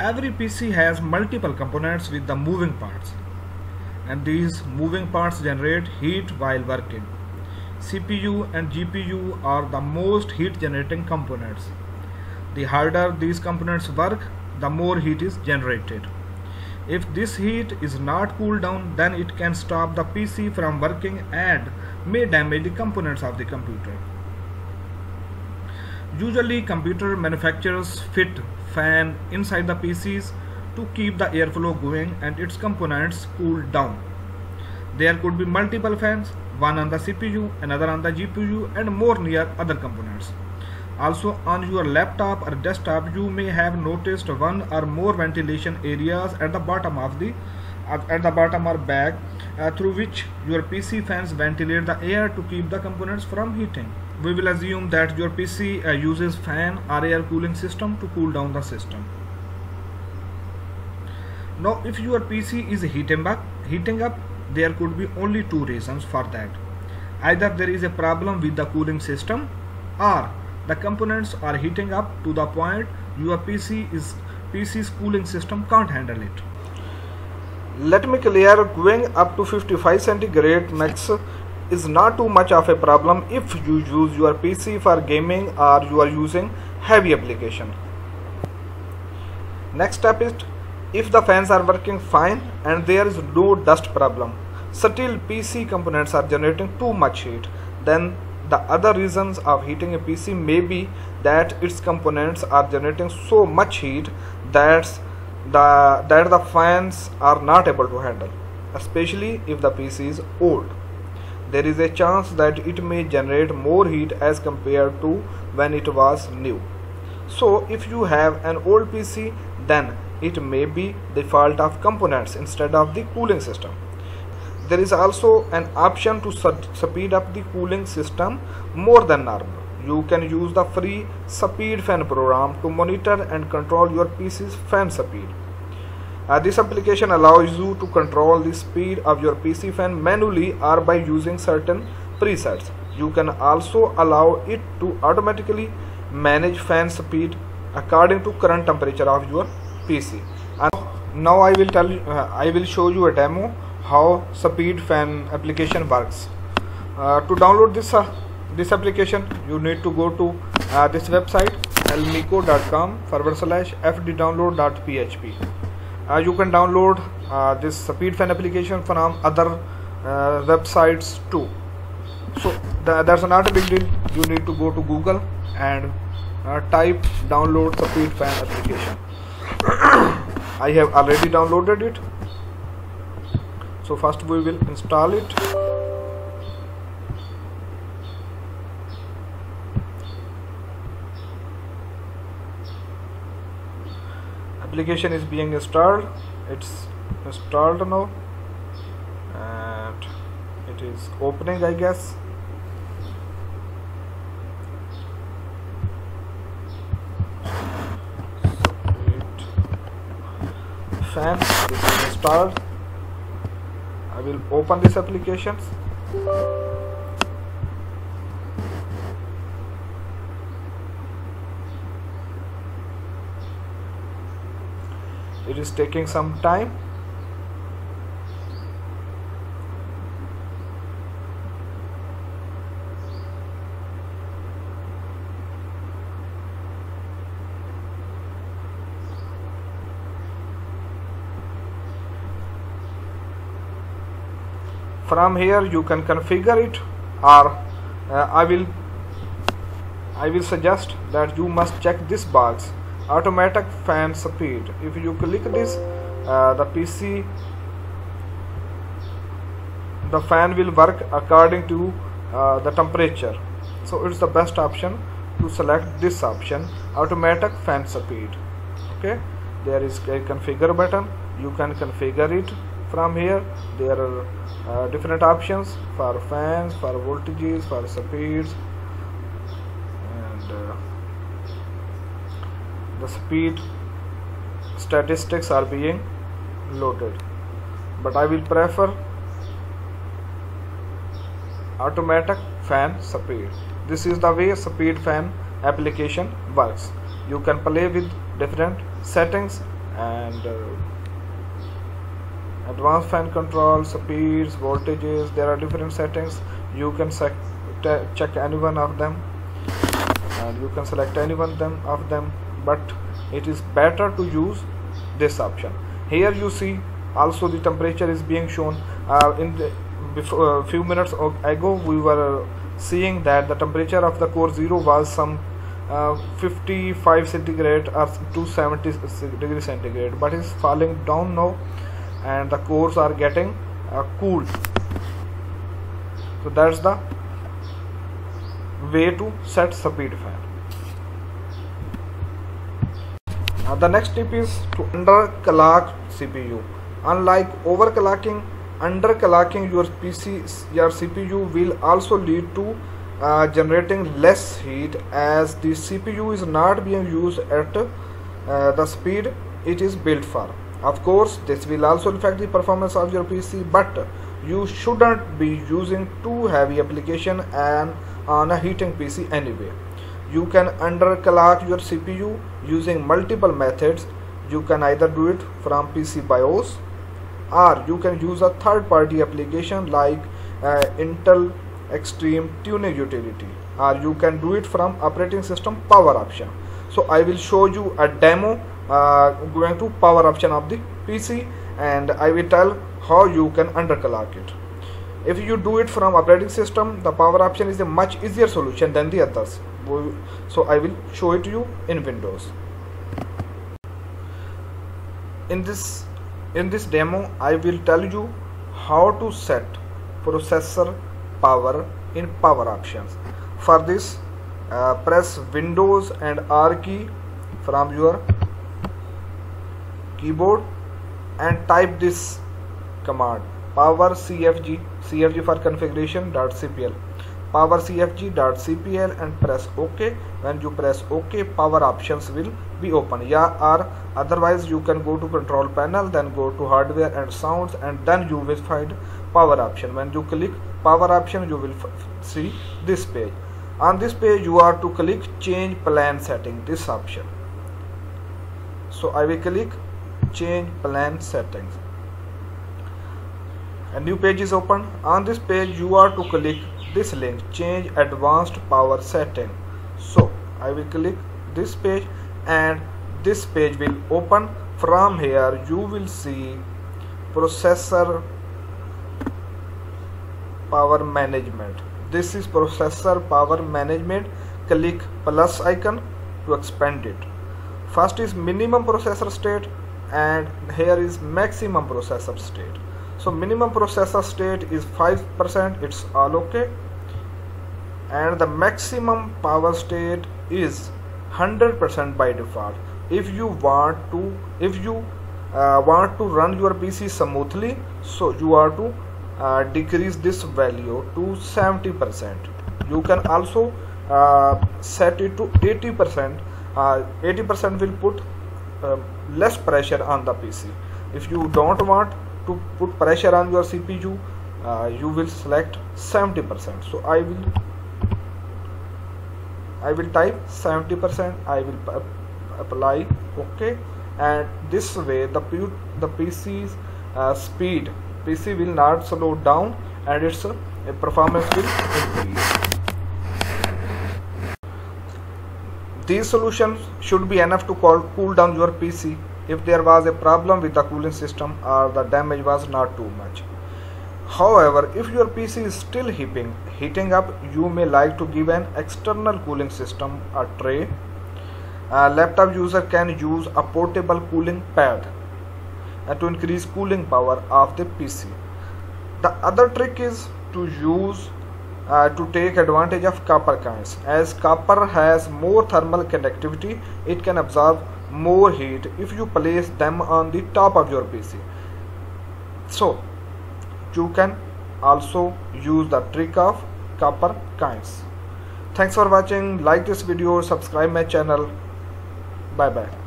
every PC has multiple components with the moving parts and these moving parts generate heat while working. CPU and GPU are the most heat generating components. The harder these components work, the more heat is generated. If this heat is not cooled down, then it can stop the PC from working and may damage the components of the computer. Usually computer manufacturers fit fan inside the PCs to keep the airflow going and its components cooled down. There could be multiple fans, one on the CPU, another on the GPU and more near other components. Also on your laptop or desktop you may have noticed one or more ventilation areas at the bottom of the at the bottom or back uh, through which your PC fans ventilate the air to keep the components from heating. We will assume that your PC uh, uses fan or air cooling system to cool down the system. Now if your PC is heating up, heating up there could be only two reasons for that. Either there is a problem with the cooling system or the components are heating up to the point your PC is PC's cooling system can't handle it. Let me clear going up to 55 centigrade max is not too much of a problem if you use your PC for gaming or you are using heavy application. Next step is if the fans are working fine and there is no dust problem still PC components are generating too much heat then the other reasons of heating a PC may be that its components are generating so much heat that the that the fans are not able to handle especially if the PC is old there is a chance that it may generate more heat as compared to when it was new so if you have an old PC then it may be the fault of components instead of the cooling system. There is also an option to speed up the cooling system more than normal. You can use the free speed fan program to monitor and control your PC's fan speed. Uh, this application allows you to control the speed of your PC fan manually or by using certain presets. You can also allow it to automatically manage fan speed according to current temperature of your PC and now I will tell you uh, I will show you a demo how speed fan application works. Uh, to download this uh, this application you need to go to uh, this website almico.com forward slash fddownload.php Uh, you can download uh, this speed fan application from other uh, websites too. So th that's not a big deal. You need to go to google and uh, type download speed fan application. I have already downloaded it. So first we will install it application is being installed. It's installed now. And it is opening I guess. Fan is installed. I will open this applications it is taking some time. From here you can configure it or uh, I will I will suggest that you must check this box automatic fan speed. If you click this uh, the PC the fan will work according to uh, the temperature. So it's the best option to select this option automatic fan speed. Okay? There is a configure button. You can configure it from here. There are uh, different options for fans for voltages for speeds and uh, the speed statistics are being loaded. But I will prefer automatic fan speed. This is the way speed fan application works. You can play with different settings and uh, advanced fan control speeds voltages. There are different settings. You can check any one of them. And you can select any one them of them but it is better to use this option. Here you see also the temperature is being shown. Uh, in the before, uh, few minutes ago we were seeing that the temperature of the core 0 was some uh, 55 centigrade or 270 degree centigrade but it's falling down now and the cores are getting uh, cooled. So that's the way to set speed fan now the next tip is to underclock CPU unlike overclocking underclocking your PC your CPU will also lead to uh, generating less heat as the CPU is not being used at uh, the speed it is built for. Of course this will also affect the performance of your PC but you shouldn't be using too heavy application and on a heating PC anyway you can underclock your CPU using multiple methods. You can either do it from PC BIOS or you can use a third-party application like uh, Intel Extreme Tuning Utility or you can do it from operating system power option. So I will show you a demo uh, going to power option of the PC and I will tell how you can underclock it. If you do it from operating system the power option is a much easier solution than the others so I will show it to you in Windows. In this in this demo I will tell you how to set processor power in power options. For this uh, press windows and R key from your keyboard and type this command power cfg cfg for configuration.cpl power cfg.cpl and press ok. When you press ok power options will be open. Yeah or otherwise you can go to control panel then go to hardware and sounds and then you will find power option. When you click power option you will see this page. On this page you are to click change plan setting this option. So i will click change plan settings. A new page is open. On this page you are to click this link change advanced power setting. So i will click this page and this page will open. From here you will see processor power management. This is processor power management. Click plus icon to expand it. First is minimum processor state and here is maximum processor state so minimum processor state is 5% it's all okay. And the maximum power state is 100% by default. If you want to if you uh, want to run your PC smoothly so you are to uh, decrease this value to 70% you can also uh, set it to 80% 80% uh, will put um, less pressure on the PC if you don't want to put pressure on your CPU uh, you will select 70% so I will I will type 70% I will apply OK and this way the the PC's uh, speed PC will not slow down and its uh, performance will increase. These solutions should be enough to call, cool down your PC if there was a problem with the cooling system or the damage was not too much. However, if your PC is still heating, heating up, you may like to give an external cooling system a tray. A laptop user can use a portable cooling pad uh, to increase cooling power of the PC. The other trick is to use uh, to take advantage of copper coins. As copper has more thermal conductivity, it can absorb more heat if you place them on the top of your PC. So you can also use the trick of copper coins. Thanks for watching. Like this video, subscribe my channel. Bye bye.